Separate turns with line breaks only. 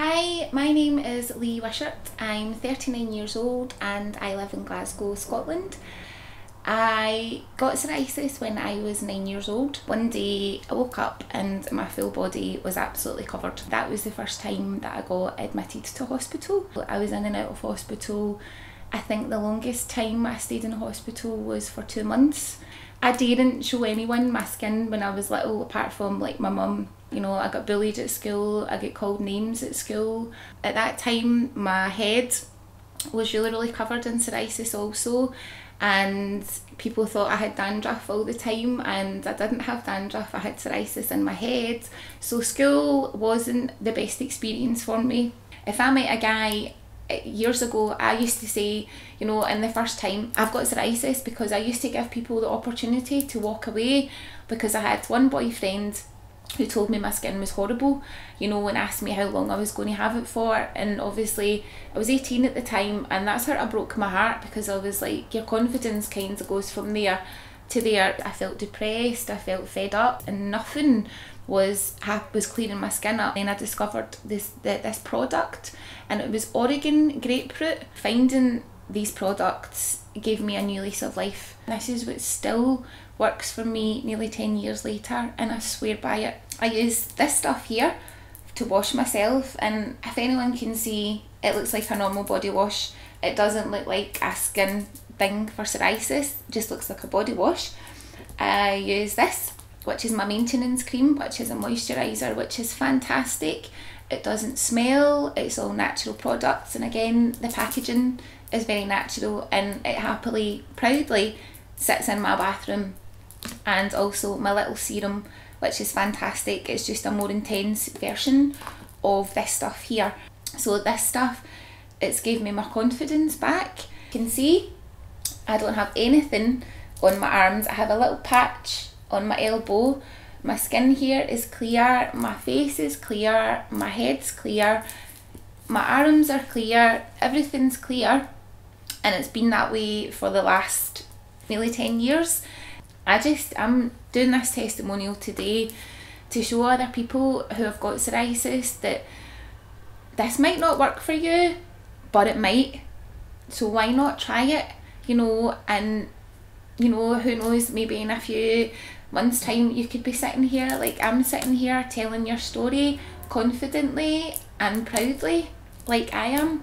Hi, my name is Leigh Wishart. I'm 39 years old and I live in Glasgow, Scotland. I got psoriasis when I was nine years old. One day I woke up and my full body was absolutely covered. That was the first time that I got admitted to hospital. I was in and out of hospital. I think the longest time I stayed in hospital was for two months. I didn't show anyone my skin when I was little, apart from like my mum. You know, I got bullied at school, I get called names at school. At that time, my head was really, really covered in psoriasis also and people thought I had dandruff all the time and I didn't have dandruff, I had psoriasis in my head. So school wasn't the best experience for me. If I met a guy years ago, I used to say, you know, in the first time, I've got psoriasis because I used to give people the opportunity to walk away because I had one boyfriend who told me my skin was horrible, you know, and asked me how long I was going to have it for. And obviously, I was 18 at the time, and that's how I broke my heart because I was like, your confidence kind of goes from there to there. I felt depressed, I felt fed up, and nothing was was clearing my skin up. Then I discovered this this product, and it was Oregon grape root. Finding these products gave me a new lease of life. This is what still works for me nearly 10 years later and I swear by it. I use this stuff here to wash myself and if anyone can see it looks like a normal body wash. It doesn't look like a skin thing for psoriasis it just looks like a body wash. I use this which is my maintenance cream which is a moisturizer which is fantastic. It doesn't smell it's all natural products and again the packaging is very natural and it happily proudly sits in my bathroom and also my little serum which is fantastic it's just a more intense version of this stuff here. So this stuff it's gave me my confidence back. You can see I don't have anything on my arms. I have a little patch on my elbow. My skin here is clear. My face is clear. My head's clear. My arms are clear. Everything's clear. And it's been that way for the last nearly 10 years I just, I'm doing this testimonial today to show other people who have got psoriasis that this might not work for you, but it might. So why not try it? You know, and you know, who knows, maybe in a few months' time you could be sitting here like I'm sitting here telling your story confidently and proudly like I am.